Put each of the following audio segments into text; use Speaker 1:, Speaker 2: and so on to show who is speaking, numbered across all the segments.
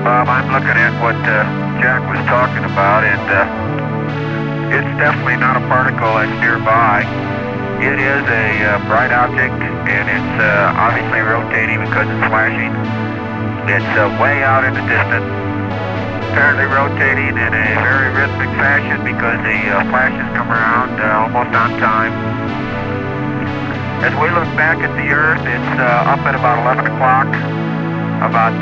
Speaker 1: Bob, I'm looking at what uh, Jack was talking about, and uh, it's definitely not a particle that's nearby. It is a uh, bright object, and it's uh, obviously rotating because it's flashing. It's uh, way out in the distance, apparently rotating in a very rhythmic fashion because the uh, flashes come around almost on time. As we look back at the Earth, it's up at about 11 o'clock, about,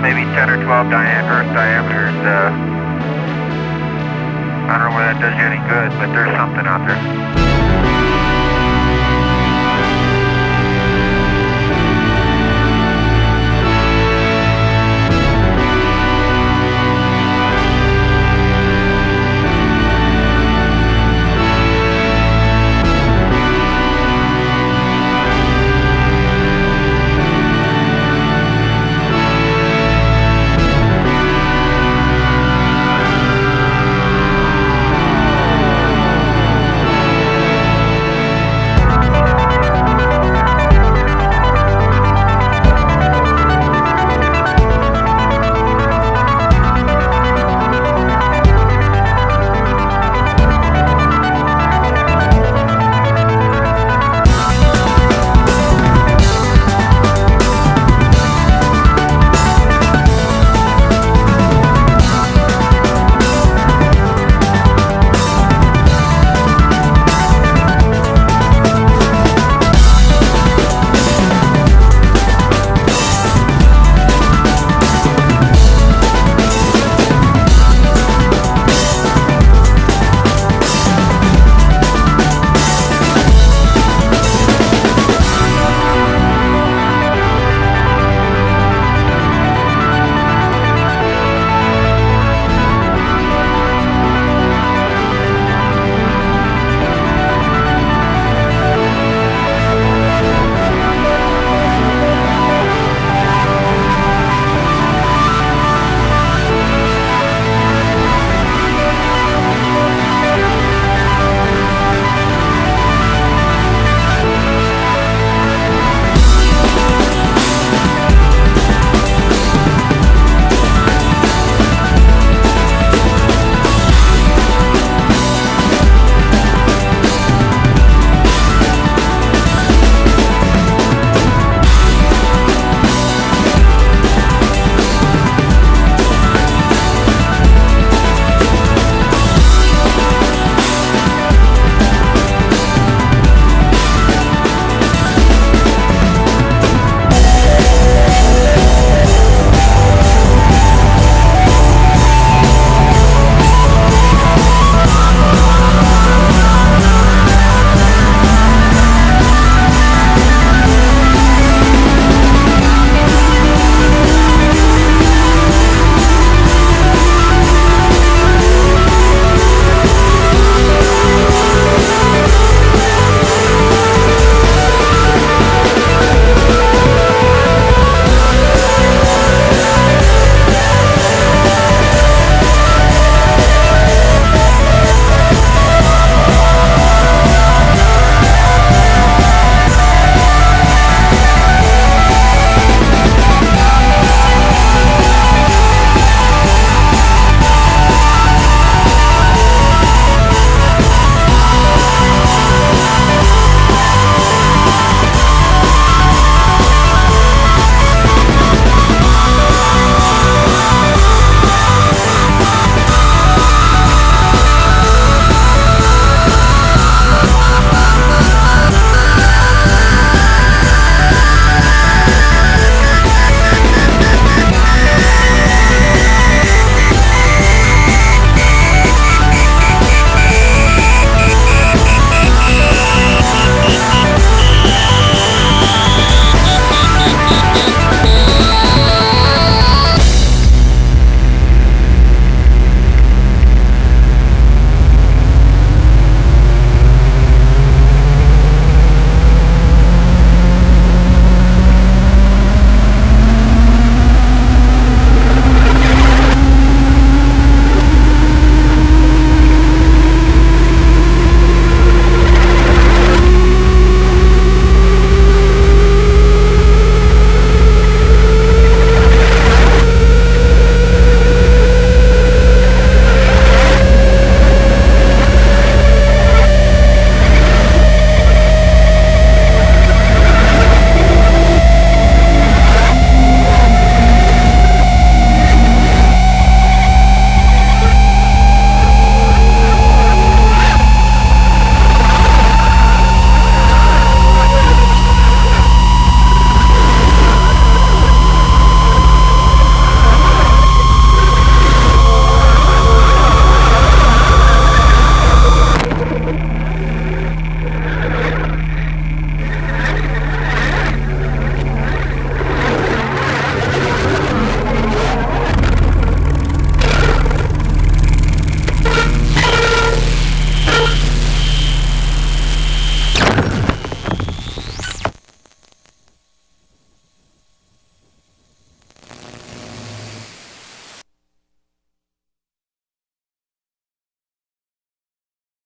Speaker 1: maybe 10 or 12 dia Earth diameters. Uh, I don't know whether that does you any good, but there's something out there.